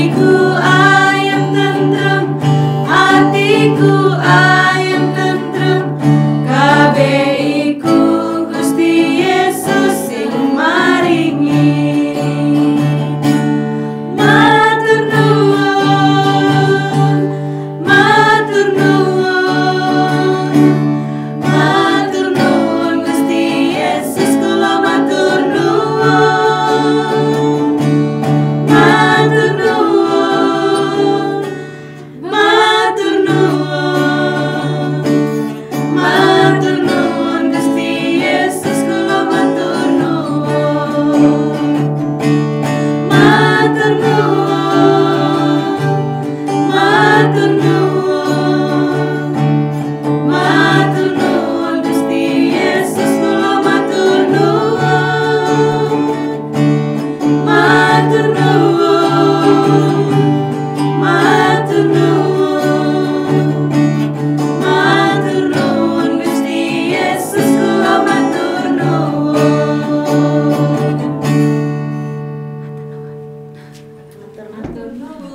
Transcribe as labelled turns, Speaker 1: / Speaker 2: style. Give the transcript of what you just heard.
Speaker 1: He could. Mater Nostrum. 음.